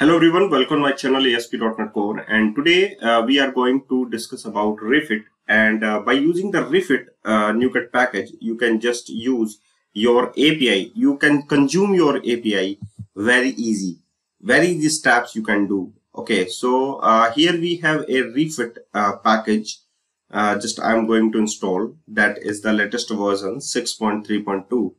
Hello everyone, welcome to my channel ASP.NET Core and today uh, we are going to discuss about Refit and uh, by using the Refit uh, NuGet package you can just use your API. You can consume your API very easy. Very easy steps you can do. Okay, so uh, here we have a Refit uh, package uh, just I'm going to install that is the latest version 6.3.2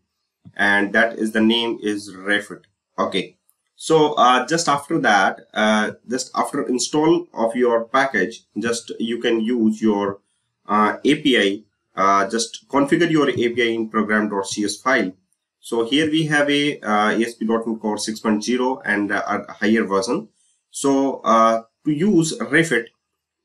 and that is the name is Refit. Okay so uh, just after that, uh, just after install of your package, just you can use your uh, API, uh, just configure your API in program.cs file. So here we have a uh, ASP.NET Core 6.0 and a higher version. So uh, to use Refit,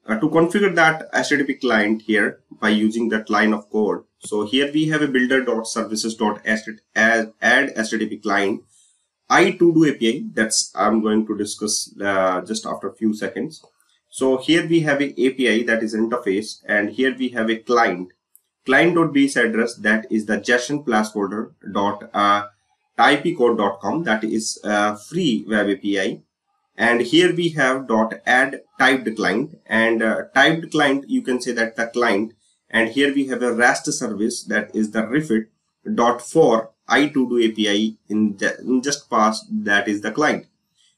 to configure that HTTP client here by using that line of code. So here we have a builder.services.add HTTP client ITodo API that's I'm going to discuss uh, just after a few seconds. So here we have a API that is interface and here we have a client client.base address that is the JSON placeholder dot uh, typicode.com that is a free web API and here we have dot add typed client and uh, typed client you can say that the client and here we have a REST service that is the refit dot for ITodo API in, in just past that is the client.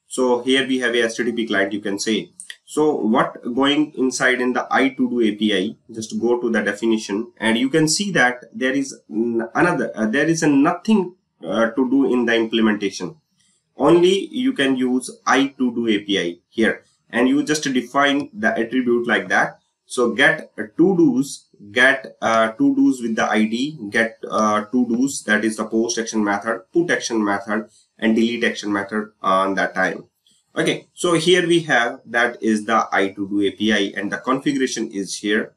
So here we have a HTTP client you can say. So what going inside in the ITodo API, just go to the definition and you can see that there is another, uh, there is nothing uh, to do in the implementation. Only you can use ITodo API here and you just define the attribute like that. So get to do's get uh, to do's with the id get uh, to do's that is the post action method put action method and delete action method on that time. Okay so here we have that is the ITodo api and the configuration is here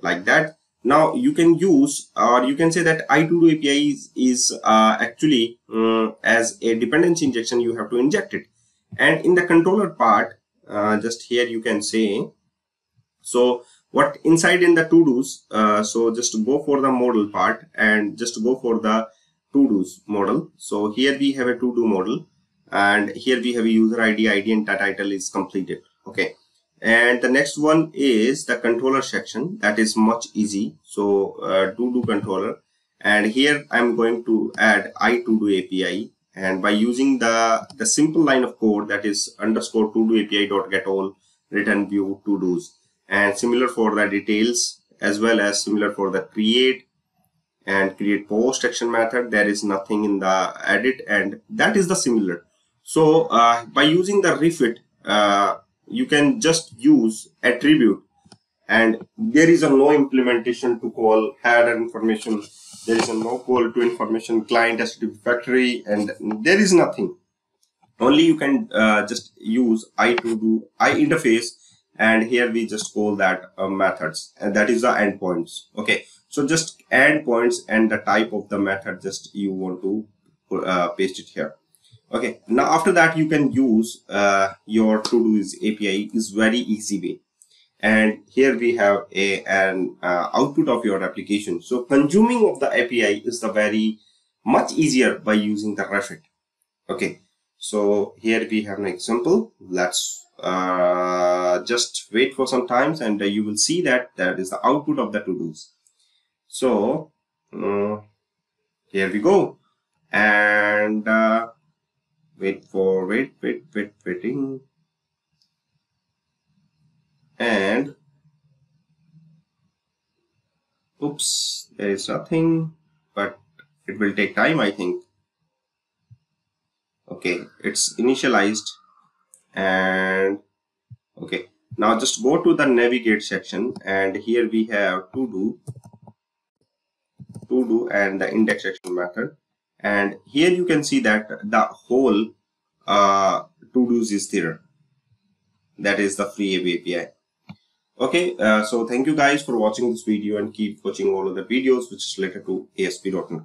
like that. Now you can use or you can say that ITodo api is, is uh, actually um, as a dependency injection you have to inject it. And in the controller part uh, just here you can say so what inside in the to do's uh, so just go for the model part and just go for the to do's model. So here we have a to do model and here we have a user id id and title is completed. Okay. And the next one is the controller section. That is much easy. So uh, to do controller. And here i'm going to add i to do api and by using the the simple line of code that is underscore to do api dot get all return view to do's and similar for the details as well as similar for the create and create post action method. There is nothing in the edit and that is the similar. So uh, by using the refit uh, you can just use attribute and there is a no implementation to call header information. There is a no call to information client http factory and there is nothing. Only you can uh, just use i to do i interface and here we just call that uh, methods. And that is the endpoints. Okay. So just endpoints and the type of the method just you want to uh, paste it here. Okay. Now after that you can use uh, your to-do's api is very easy way. And here we have a an uh, output of your application. So consuming of the api is the very much easier by using the refit. Okay. So here we have an example. Let's uh, just wait for some times and uh, you will see that that is the output of the to-dos. So uh, here we go. And uh, wait for wait wait wait waiting. And oops there is nothing but it will take time I think. Okay it's initialized. And okay now just go to the navigate section and here we have to do to do and the index action method. And here you can see that the whole uh, to do's is there. That is the free API okay uh, so thank you guys for watching this video and keep watching all of the videos which is related to ASP.NET